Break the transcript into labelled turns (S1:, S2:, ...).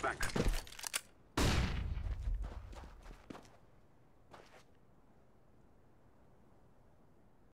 S1: Flashback.